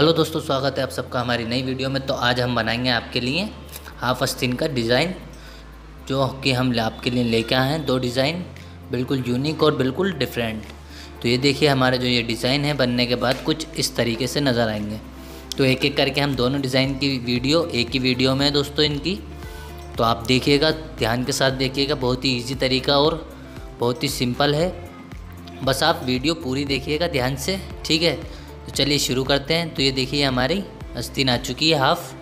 Hello दोस्तों, स्वागत है आप सबका हमारी नई वीडियो में। तो आज हम बनाएँगे आपके लिए हाफ़ अस्तीन का डिज़ाइन, जो कि हम आपके लिए लेके आए हैं। दो डिज़ाइन, बिल्कुल यूनिक और बिल्कुल डिफरेंट। तो ये देखिए, हमारे जो ये डिज़ाइन है, बनने के बाद कुछ इस तरीके से नज़र आएँगे। तो एक एक करके हम दोनों डिज़ाइन की वीडियो, एक ही वीडियो में है दोस्तों इनकी। तो आप देखिएगा, ध्यान के साथ देखिएगा, बहुत ही ईजी तरीका और बहुत ही सिंपल है। बस आप वीडियो पूरी देखिएगा ध्यान से, ठीक है? तो चलिए शुरू करते हैं। तो ये देखिए हमारी अस्तीन आ चुकी है हाफ़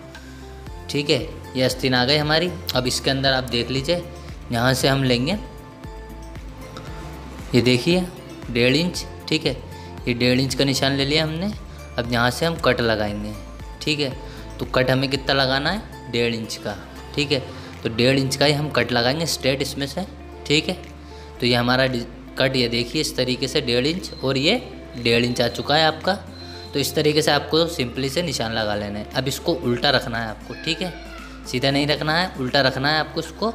ठीक है, ये अस्तीन आ गई हमारी। अब इसके अंदर आप देख लीजिए, यहाँ से हम लेंगे। ये देखिए, डेढ़ इंच। ठीक है, ये डेढ़ इंच का निशान ले लिया हमने। अब यहाँ से हम कट लगाएँगे। ठीक है तो कट हमें कितना लगाना है? डेढ़ इंच का। ठीक है तो डेढ़ इंच का ही हम कट लगाएँगे स्ट्रेट इसमें से। ठीक है तो ये हमारा कट, ये देखिए इस तरीके से डेढ़ इंच और ये डेढ़ इंच आ चुका है आपका। तो इस तरीके से आपको सिंपली से निशान लगा लेना है। अब इसको उल्टा रखना है आपको, ठीक है? सीधा नहीं रखना है, उल्टा रखना है आपको इसको,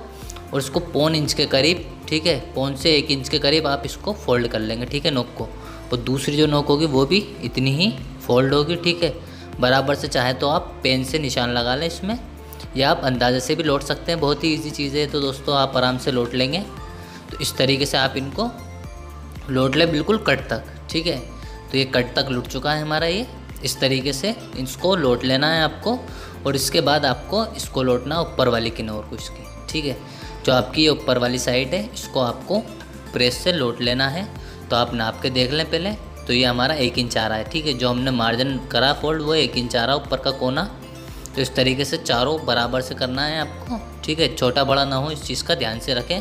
और इसको पौन इंच के करीब, ठीक है? पौन से एक इंच के करीब आप इसको फोल्ड कर लेंगे, ठीक है, नोक को। और दूसरी जो नोक होगी, वो भी इतनी ही फोल्ड होगी, ठीक है? बराबर से चाहे तो आप पेन से निशान लगा लें इसमें, या आप अंदाजे से भी लौट सकते हैं। बहुत ही ईजी चीज़ है तो दोस्तों, आप आराम से लौट लेंगे। तो इस तरीके से आप इनको लौट लें बिल्कुल कट तक, ठीक है? तो ये कट तक लुट चुका है हमारा ये। इस तरीके से इसको लोट लेना है आपको और इसके बाद आपको इसको लोटना ऊपर वाली किनार को इसकी, ठीक है? जो आपकी ऊपर वाली साइड है, इसको आपको प्रेस से लोट लेना है। तो आप नाप के देख लें पहले। तो ये हमारा एक इंच आ रहा है, ठीक है? जो हमने मार्जिन करा फोल्ड वो एक इंच आ रहा है ऊपर का कोना। तो इस तरीके से चारों बराबर से करना है आपको, ठीक है? छोटा बड़ा ना हो, इस चीज़ का ध्यान से रखें।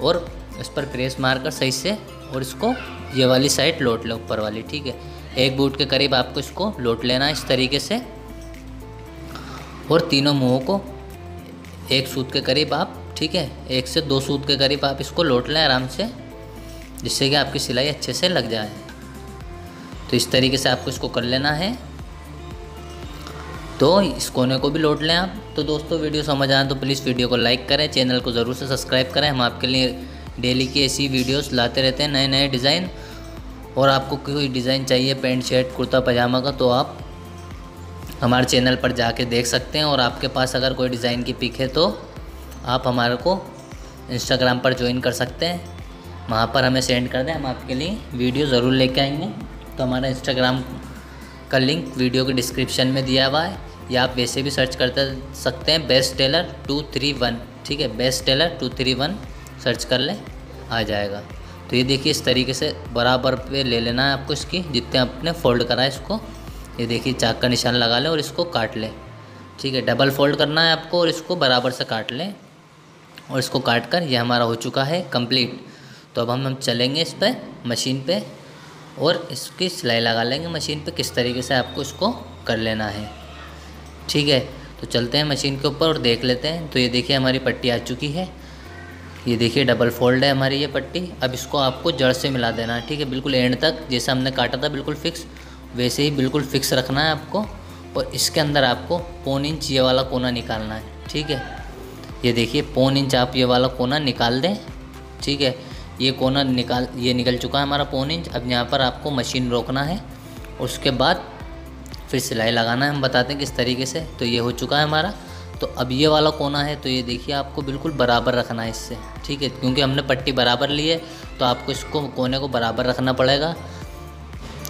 और इस पर प्रेस मारकर सही से और इसको ये वाली साइड लोट लो ऊपर वाली, ठीक है? एक बूट के करीब आपको इसको लोट लेना है इस तरीके से। और तीनों मुँहों को एक सूत के करीब आप, ठीक है? एक से दो सूत के करीब आप इसको लोट लें आराम से, जिससे कि आपकी सिलाई अच्छे से लग जाए। तो इस तरीके से आपको इसको कर लेना है। तो इस कोने को भी लोट लें आप। तो दोस्तों, वीडियो समझ आए तो प्लीज़ वीडियो को लाइक करें, चैनल को ज़रूर से सब्सक्राइब करें। हम आपके लिए डेली की ऐसी वीडियोस लाते रहते हैं नए नए डिज़ाइन। और आपको कोई डिज़ाइन चाहिए, पेंट, शर्ट, कुर्ता, पजामा का तो आप हमारे चैनल पर जाके देख सकते हैं। और आपके पास अगर कोई डिज़ाइन की पिक है तो आप हमारे को इंस्टाग्राम पर ज्वाइन कर सकते हैं। वहाँ पर हमें सेंड कर दें, हम आपके लिए वीडियो ज़रूर लेके आएँगे। तो हमारा इंस्टाग्राम का लिंक वीडियो के डिस्क्रिप्शन में दिया हुआ है। या आप वैसे भी सर्च करते सकते हैं, best tailor two three one. ठीक है, best tailor two three one search कर लें। आ जाएगा। तो ये देखिए इस तरीके से बराबर पे ले लेना है आपको इसकी, जितने आपने फोल्ड करा है इसको। ये देखिए चाक का निशान लगा लें और इसको काट लें। ठीक है डबल फोल्ड करना है आपको और इसको बराबर से काट लें। और इसको काट कर ये हमारा हो चुका है कंप्लीट तो अब हम हम चलेंगे इस पर मशीन पे और इसकी सिलाई लगा लेंगे। मशीन पे किस तरीके से आपको इसको कर लेना है। ठीक है तो चलते हैं मशीन के ऊपर और देख लेते हैं। तो ये देखिए हमारी पट्टी आ चुकी है। ये देखिए डबल फोल्ड है हमारी ये पट्टी। अब इसको आपको जड़ से मिला देना है, ठीक है? बिल्कुल एंड तक, जैसे हमने काटा था, बिल्कुल फिक्स वैसे ही बिल्कुल फिक्स रखना है आपको। और इसके अंदर आपको पौन इंच ये वाला कोना निकालना है, ठीक है? ये देखिए, पौन इंच आप ये वाला कोना निकाल दें, ठीक है? ये कोना निकाल, ये निकल चुका है हमारा पौन इंच अब यहाँ पर आपको मशीन रोकना है। उसके बाद फिर सिलाई लगाना है, हम बताते हैं किस तरीके से। तो ये हो चुका है हमारा। तो अब ये वाला कोना है तो ये देखिए आपको बिल्कुल बराबर रखना है इससे, ठीक है? क्योंकि हमने पट्टी बराबर ली है तो आपको इसको, कोने को बराबर रखना पड़ेगा,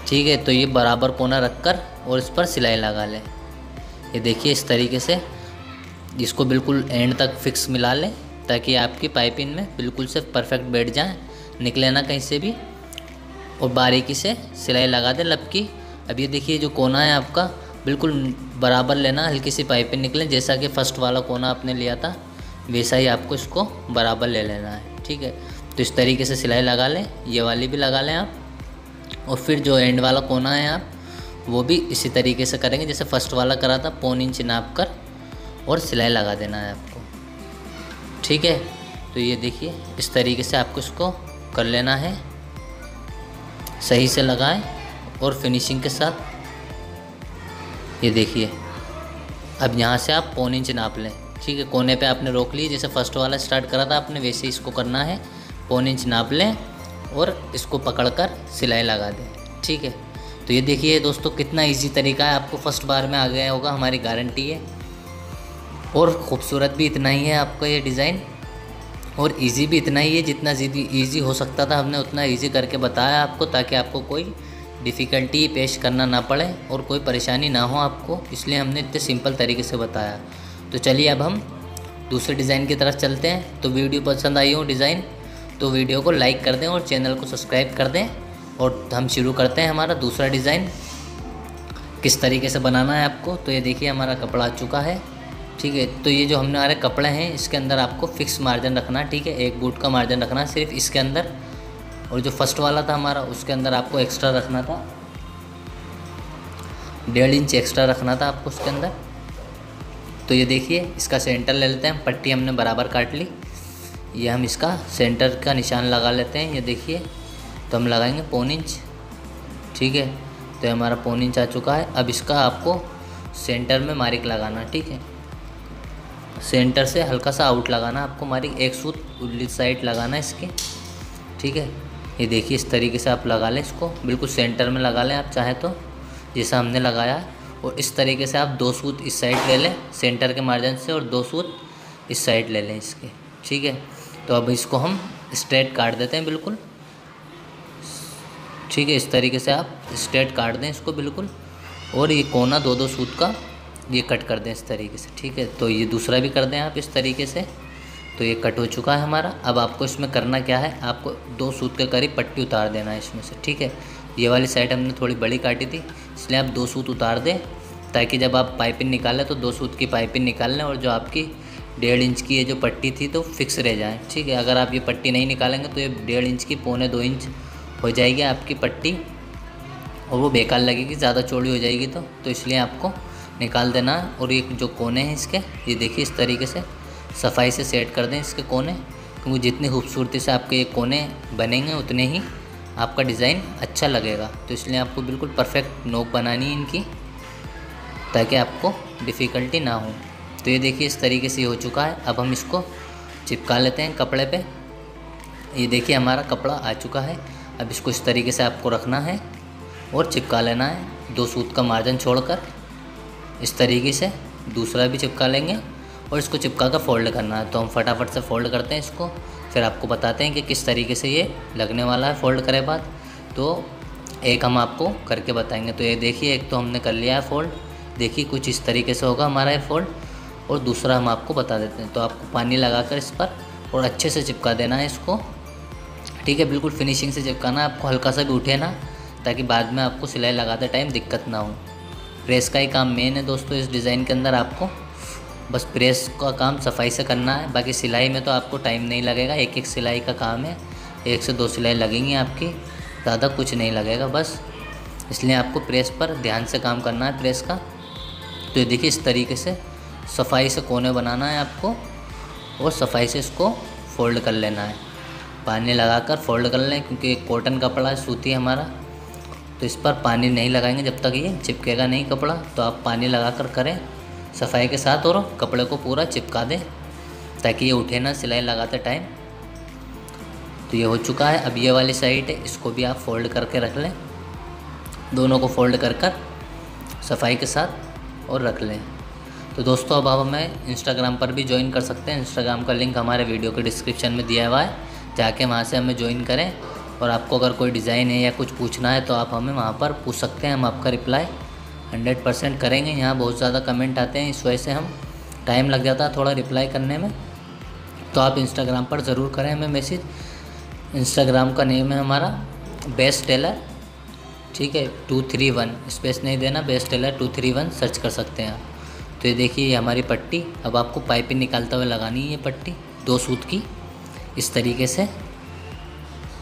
ठीक है? तो ये बराबर कोना रख कर और इस पर सिलाई लगा लें। ये देखिए इस तरीके से, इसको बिल्कुल एंड तक फिक्स मिला लें, ताकि आपकी पाइपिंग में बिल्कुल से परफेक्ट बैठ जाए, निकले ना कहीं से भी, और बारीकी से सिलाई लगा दें, लपकी। अब ये देखिए जो कोना है आपका बिल्कुल बराबर लेना, हल्की सी पाइपें निकलें, जैसा कि फ़र्स्ट वाला कोना आपने लिया था, वैसा ही आपको इसको बराबर ले लेना है, ठीक है? तो इस तरीके से सिलाई लगा लें, ये वाली भी लगा लें आप, और फिर जो एंड वाला कोना है आप, वो भी इसी तरीके से करेंगे, जैसे फ़र्स्ट वाला करा था, पौन इंच नाप कर, और सिलाई लगा देना है आपको, ठीक है? तो ये देखिए, इस तरीके से आपको इसको कर लेना है, सही से लगाएँ, और फिनिशिंग के साथ ये देखिए। अब यहाँ से आप पौन इंच नाप लें। ठीक है, कोने पे आपने रोक ली, जैसे फ़र्स्ट वाला स्टार्ट करा था आपने, वैसे इसको करना है। पौन इंच नाप लें और इसको पकड़कर सिलाई लगा दें। ठीक है? तो ये देखिए दोस्तों, कितना इजी तरीका है। आपको फ़र्स्ट बार में आ गया होगा, हमारी गारंटी है। और ख़ूबसूरत भी इतना ही है आपका ये डिज़ाइन और इजी भी इतना ही है, जितना ईजी हो सकता था, हमने उतना इजी करके बताया आपको, ताकि आपको कोई डिफ़िकल्टी पेश करना ना पड़े और कोई परेशानी ना हो आपको, इसलिए हमने इतने सिंपल तरीके से बताया। तो चलिए अब हम दूसरे डिज़ाइन की तरफ़ चलते हैं। तो वीडियो पसंद आई हो डिज़ाइन तो वीडियो को लाइक कर दें और चैनल को सब्सक्राइब कर दें। और हम शुरू करते हैं हमारा दूसरा डिज़ाइन। किस तरीके से बनाना है आपको तो ये देखिए हमारा कपड़ा आ चुका है। ठीक है तो ये जो हमने हमारे कपड़े हैं, इसके अंदर आपको फिक्स मार्जिन रखना ठीक है, एक बूट का मार्जिन रखना सिर्फ़ इसके अंदर। और जो फ़र्स्ट वाला था हमारा, उसके अंदर आपको एक्स्ट्रा रखना था। डेढ़ इंच एक्स्ट्रा रखना था आपको उसके अंदर। तो ये देखिए, इसका सेंटर ले लेते हैं। पट्टी हमने बराबर काट ली। ये हम इसका सेंटर का निशान लगा लेते हैं। ये देखिए तो हम लगाएँगे पौन इंच। ठीक है तो हमारा पौन इंच आ चुका है। अब इसका आपको सेंटर में मारिक लगाना ठीक है सेंटर से हल्का सा आउट लगाना आपको मारिक। एक सूत उल्ली साइड लगाना इसके। ठीक है ये देखिए, इस तरीके से आप लगा लें इसको। बिल्कुल सेंटर में लगा लें आप, चाहें तो जैसा हमने लगाया। और इस तरीके से आप दो सूत इस साइड ले लें, सेंटर के मार्जिन से, और दो सूत इस साइड ले लें इसके। ठीक है? तो अब इसको हम स्ट्रेट काट देते हैं, बिल्कुल। ठीक है, इस तरीके से आप स्ट्रेट काट दें इसको, बिल्कुल। और ये कोना दो दो सूत का, ये कट कर दें इस तरीके से। ठीक है? तो ये दूसरा भी कर दें आप इस तरीके से। तो ये कट हो चुका है हमारा। अब आपको इसमें करना क्या है? आपको दो सूत के करीब पट्टी उतार देना है इसमें से, ठीक है? ये वाली साइड हमने थोड़ी बड़ी काटी थी, इसलिए आप दो सूत उतार दें, ताकि जब आप पाइपिंग निकालें तो दो सूत की पाइपिंग निकाल लें और जो आपकी डेढ़ इंच की ये जो पट्टी थी तो फिक्स रह जाए, ठीक है? अगर आप ये पट्टी नहीं निकालेंगे तो ये डेढ़ इंच की, पौने दो इंच हो जाएगी आपकी पट्टी और वो बेकार लगेगी, ज़्यादा चौड़ी हो जाएगी तो। तो इसलिए आपको निकाल देना है और ये जो कोने हैं इसके, ये देखिए इस तरीके से सफ़ाई से सेट कर दें इसके कोने, क्योंकि जितनी खूबसूरती से आपके ये कोने बनेंगे, उतने ही आपका डिज़ाइन अच्छा लगेगा। तो इसलिए आपको बिल्कुल परफेक्ट नोक बनानी है इनकी, ताकि आपको डिफ़िकल्टी ना हो। तो ये देखिए, इस तरीके से हो चुका है। अब हम इसको चिपका लेते हैं कपड़े पे। ये देखिए, हमारा कपड़ा आ चुका है। अब इसको इस तरीके से आपको रखना है और चिपका लेना है। दो सूत का मार्जिन छोड़कर इस तरीके से दूसरा भी चिपका लेंगे। और इसको चिपका कर फोल्ड करना है। तो हम फटाफट से फ़ोल्ड करते हैं इसको। फिर आपको बताते हैं कि किस तरीके से ये लगने वाला है फ़ोल्ड करे बाद। तो एक हम आपको करके बताएँगे। तो ये देखिए, एक तो हमने कर लिया है फ़ोल्ड। देखिए, कुछ इस तरीके से होगा हमारा ये फ़ोल्ड। और दूसरा हम आपको बता देते हैं। तो आपको पानी लगा कर इस पर और अच्छे से चिपका देना है इसको। ठीक है, बिल्कुल फिनिशिंग से चिपकाना आपको हल्का सा भी उठे ना, ताकि बाद में आपको सिलाई लगाते टाइम दिक्कत ना हो। प्रेस का ही काम मेन है दोस्तों, इस डिज़ाइन के अंदर आपको। बस प्रेस का काम सफ़ाई से करना है। बाकी सिलाई में तो आपको टाइम नहीं लगेगा। एक एक सिलाई का काम है। एक से दो सिलाई लगेंगी आपकी। ज़्यादा कुछ नहीं लगेगा बस। इसलिए आपको प्रेस पर ध्यान से काम करना है प्रेस का। तो ये देखिए इस तरीके से सफ़ाई से कोने बनाना है आपको और सफ़ाई से इसको फोल्ड कर लेना है। पानी लगाकर फोल्ड कर लें क्योंकि एक कॉटन कपड़ा है, सूती हमारा। तो इस पर पानी नहीं लगाएँगे जब तक ये चिपकेगा नहीं कपड़ा। तो आप पानी लगा कर करें। सफ़ाई के साथ और कपड़े को पूरा चिपका दें ताकि ये उठे ना, सिलाई लगाते टाइम। तो ये हो चुका है। अब ये वाली साइड है इसको भी आप फोल्ड करके रख लें। दोनों को फोल्ड कर कर सफ़ाई के साथ और रख लें। तो दोस्तों, अब आप हमें इंस्टाग्राम पर भी ज्वाइन कर सकते हैं। इंस्टाग्राम का लिंक हमारे वीडियो के डिस्क्रिप्शन में दिया हुआ है। जाके वहाँ से हमें ज्वाइन करें। और आपको अगर कोई डिज़ाइन है या कुछ पूछना है तो आप हमें वहाँ पर पूछ सकते हैं। हम आपका रिप्लाई हंड्रेड परसेंट करेंगे। यहाँ बहुत ज़्यादा कमेंट आते हैं। इस वजह से हम टाइम लग जाता है थोड़ा रिप्लाई करने में। तो आप इंस्टाग्राम पर ज़रूर करें हमें मैसेज इंस्टाग्राम का नेम है हमारा बेस्ट टेलर ठीक है टू थ्री वन स्पेस नहीं देना best tailor two three one search कर सकते हैं आप। तो ये देखिए, ये हमारी पट्टी। अब आपको पाइपिंग निकालते हुए लगानी है ये पट्टी, दो सूत की। इस तरीके से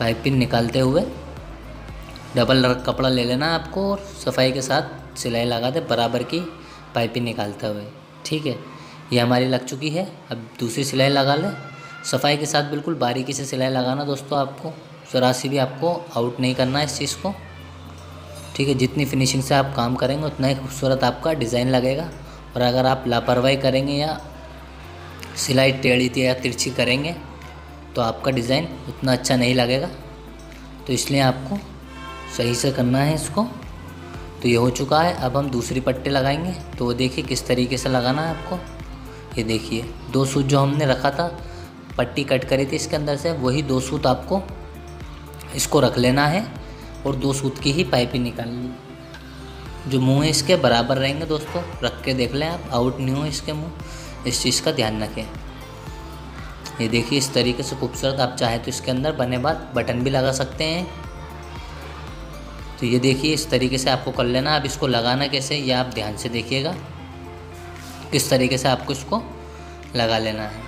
पाइपिंग निकालते हुए। डबल कपड़ा ले लेना आपको और सफ़ाई के साथ। सिलाई लगा दे बराबर की पाइपिंग निकालते हुए। ठीक है? ये हमारी लग चुकी है। अब दूसरी सिलाई लगा लें। सफ़ाई के साथ बिल्कुल बारीकी से सिलाई लगाना दोस्तों आपको। ज़रा सी भी आपको आउट नहीं करना है इस चीज़ को। ठीक है? जितनी फिनिशिंग से आप काम करेंगे, उतना ही खूबसूरत आपका डिज़ाइन लगेगा। और अगर आप लापरवाही करेंगे या सिलाई टेढ़ी थी या तिरछी करेंगे तो आपका डिज़ाइन उतना अच्छा नहीं लगेगा। तो इसलिए आपको सही से करना है इसको। तो ये हो चुका है, अब हम दूसरी पट्टी लगाएँगे। तो वो देखिए किस तरीके से लगाना है आपको। ये देखिए, दो सूत जो हमने रखा था, पट्टी कट करी थी इसके अंदर से, वही दो सूत आपको इसको रख लेना है और दो सूत की ही पाइपिंग निकालनी जो मुँह है इसके बराबर रहेंगे दोस्तों, रख के देख लें आप, आउट नहीं हो इसके मुँह, इस चीज़ का ध्यान रखें। ये देखिए इस तरीके से खूबसूरत, आप चाहे तो इसके अंदर बने बाद बटन भी लगा सकते हैं। तो ये देखिए, इस तरीके से आपको कर लेना। अब इसको लगाना कैसे, ये आप ध्यान से देखिएगा। किस तरीके से आपको इसको लगा लेना है।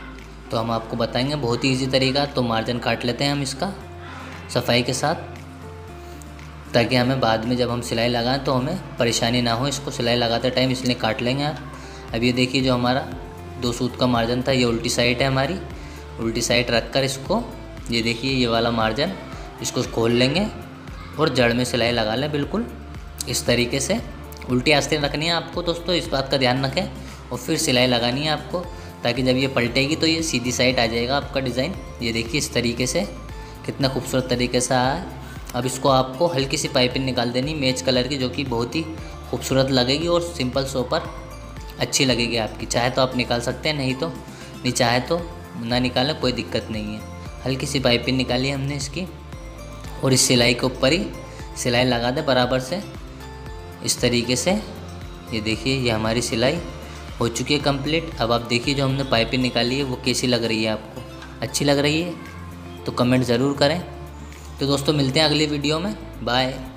तो हम आपको बताएँगे, बहुत ही ईजी तरीका। तो मार्जिन काट लेते हैं हम इसका सफ़ाई के साथ, ताकि हमें बाद में जब हम सिलाई लगाएँ तो हमें परेशानी ना हो इसको सिलाई लगाते टाइम। इसलिए काट लेंगे आप। अब ये देखिए, जो हमारा दो सूत का मार्जिन था, ये उल्टी साइड है हमारी। उल्टी साइड रख कर इसको, ये देखिए, ये वाला मार्जिन इसको खोल लेंगे। और जड़ में सिलाई लगा लें, बिल्कुल। इस तरीके से। उल्टी आस्तीन रखनी है आपको दोस्तों, इस बात का ध्यान रखें। और फिर सिलाई लगानी है आपको, ताकि जब ये पलटेगी तो ये सीधी साइड आ जाएगा आपका डिज़ाइन। ये देखिए इस तरीके से, कितना खूबसूरत तरीके से आया है। अब इसको आपको हल्की सी पाइपिंग निकाल देनी, मेज कलर की, जो कि बहुत ही खूबसूरत लगेगी और सिंपल सोपर अच्छी लगेगी आपकी। चाहे तो आप निकाल सकते हैं, नहीं तो नहीं चाहे तो ना निकालें, कोई दिक्कत नहीं है। हल्की सी पाइपिंग निकाली हमने इसकी। और इस सिलाई के ऊपर ही सिलाई लगा दें बराबर से। इस तरीके से ये देखिए, ये हमारी सिलाई हो चुकी है कंप्लीट। अब आप देखिए, जो हमने पाइपिंग निकाली है, वो कैसी लग रही है आपको? अच्छी लग रही है? तो कमेंट ज़रूर करें। तो दोस्तों, मिलते हैं अगली वीडियो में। बाय।